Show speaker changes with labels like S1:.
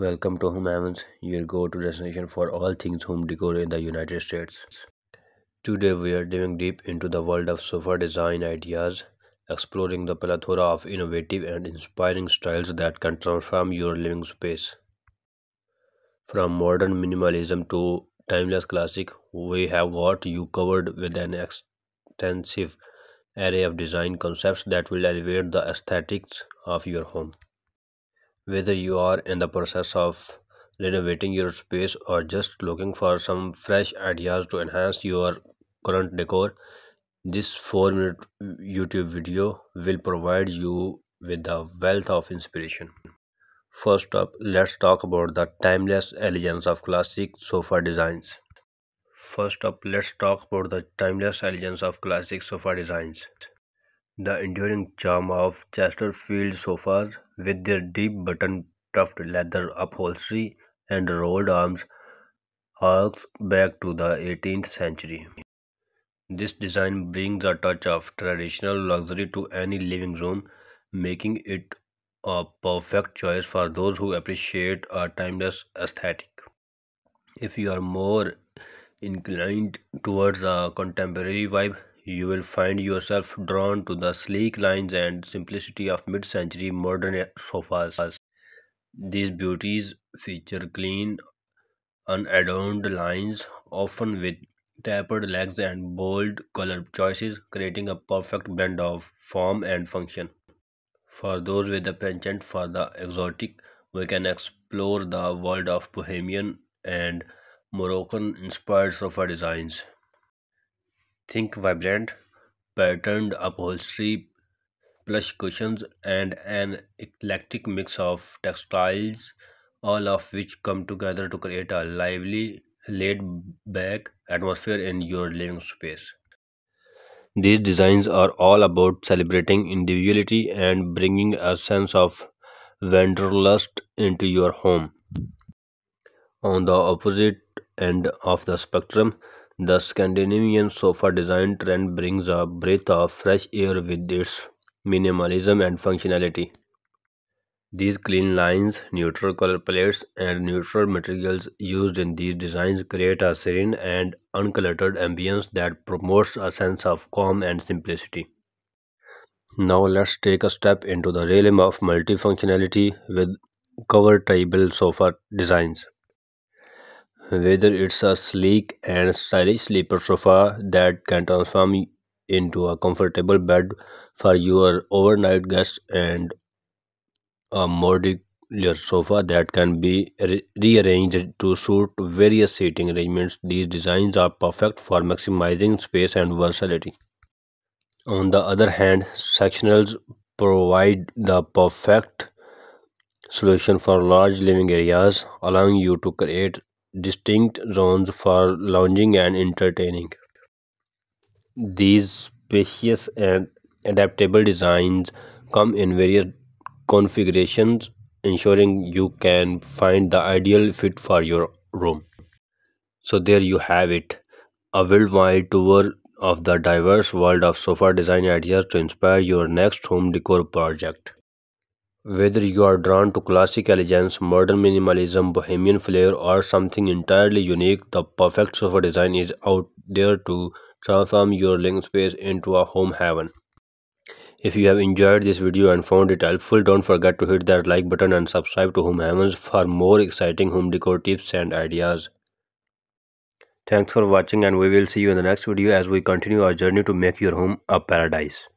S1: Welcome to Home Heavens, your go-to destination for all things home decor in the United States. Today we are diving deep into the world of sofa design ideas, exploring the plethora of innovative and inspiring styles that can transform your living space. From modern minimalism to timeless classic, we have got you covered with an extensive array of design concepts that will elevate the aesthetics of your home. Whether you are in the process of renovating your space or just looking for some fresh ideas to enhance your current decor, this 4 minute YouTube video will provide you with a wealth of inspiration. First up, let's talk about the timeless elegance of classic sofa designs. First up, let's talk about the timeless elegance of classic sofa designs. The enduring charm of Chesterfield sofas, with their deep button tufted leather upholstery and rolled arms, harks back to the 18th century. This design brings a touch of traditional luxury to any living room, making it a perfect choice for those who appreciate a timeless aesthetic. If you are more inclined towards a contemporary vibe, you will find yourself drawn to the sleek lines and simplicity of mid-century modern sofas. These beauties feature clean, unadorned lines, often with tapered legs and bold color choices, creating a perfect blend of form and function. For those with a penchant for the exotic, we can explore the world of Bohemian and Moroccan-inspired sofa designs. Think vibrant, patterned upholstery, plush cushions, and an eclectic mix of textiles, all of which come together to create a lively, laid-back atmosphere in your living space. These designs are all about celebrating individuality and bringing a sense of wanderlust into your home. On the opposite end of the spectrum, the Scandinavian sofa design trend brings a breath of fresh air with its minimalism and functionality. These clean lines, neutral color palettes, and neutral materials used in these designs create a serene and uncluttered ambience that promotes a sense of calm and simplicity. Now let's take a step into the realm of multifunctionality with convertible sofa designs. Whether it's a sleek and stylish sleeper sofa that can transform into a comfortable bed for your overnight guests and a modular sofa that can be re rearranged to suit various seating arrangements. These designs are perfect for maximizing space and versatility. On the other hand, sectionals provide the perfect solution for large living areas, allowing you to create distinct zones for lounging and entertaining. These spacious and adaptable designs come in various configurations, ensuring you can find the ideal fit for your room. So there you have it, a worldwide tour of the diverse world of sofa design ideas to inspire your next home decor project. Whether you are drawn to classic elegance, modern minimalism, bohemian flair, or something entirely unique, the perfect sofa design is out there to transform your living space into a home heaven. If you have enjoyed this video and found it helpful, don't forget to hit that like button and subscribe to Home Heavens for more exciting home decor tips and ideas. Thanks for watching and we will see you in the next video as we continue our journey to make your home a paradise.